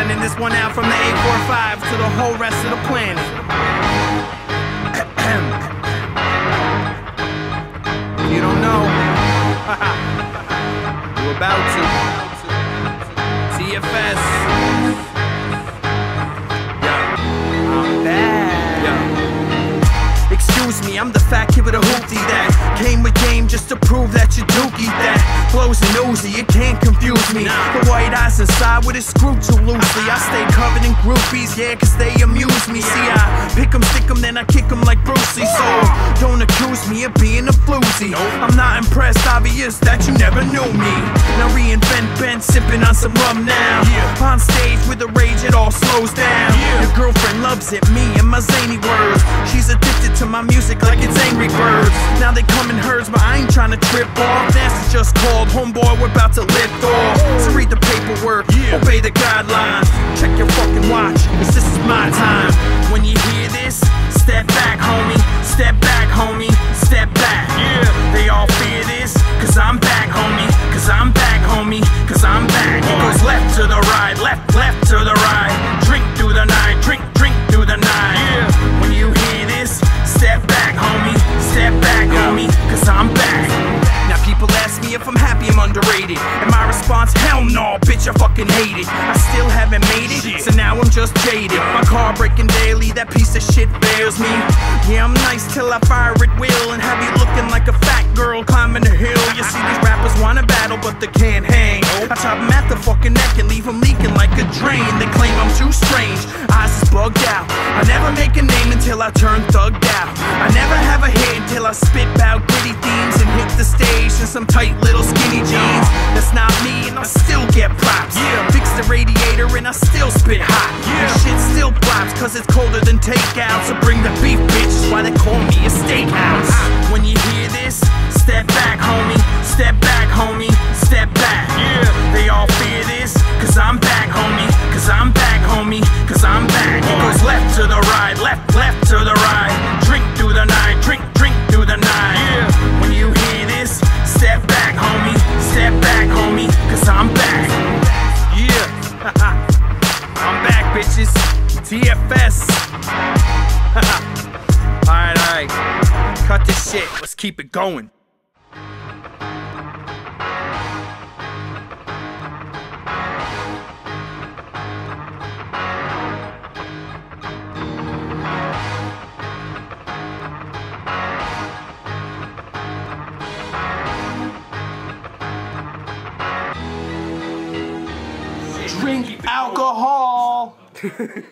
Sending this one out from the 845 to the whole rest of the planet. You don't know, you're about to. TFS. Yeah, I'm back. Yeah. Excuse me, I'm the fat kid with a hoopty that came with game just to prove that you dookie that blows and oozy, it can't confuse me. The white eyes inside with it screwed too loosely. I stay covered in groupies, yeah, cause they amuse me. See, I pick 'em, stick 'em, then I kick 'em like Brucey. So don't accuse me of being a floozy. I'm not impressed, obvious that you never knew me. Now reinvent Ben, sipping on some rum now. On stage with the rage, it all slows down. Your girlfriend loves it, me and my zany words. She's addicted to my music like it's Angry Birds. Now they come in herds, but I ain't trying to trip off. That's just called homeboy, we're about to lift off. So read the paperwork, yeah. obey the guidelines. Check your fucking watch, cause this is my time. When you hear this, step back, homie. Step back, homie. Step back. Yeah. They all fear this, cause I'm back, homie. Cause I'm back, homie. Cause I'm back. It goes left to the right, left, left to the right. Underrated. And my response, hell no, bitch, I fucking hate it. I still haven't made it, so now I'm just jaded. My car breaking daily, that piece of shit bears me. Yeah, I'm nice till I fire at will and have you looking like a fat girl climbing a hill. You see, these rappers wanna battle, but they can't hang. I chop 'em at the fucking neck and leave 'em leaking like a drain. They claim I'm too strange, eyes is bugged out. I never make a name until I turn thugged out. I never have a hit until I spit out gritty themes and hit the stage in some tight Radiator and I still spit hot. And shit still plops, cause it's colder than takeout. So bring the beef, bitch. That's why they call me a steakhouse. When you hear this, step back, homie. Step back, homie. Step back. Yeah. They all fear this, cause I'm back, keep it going. Drink alcohol.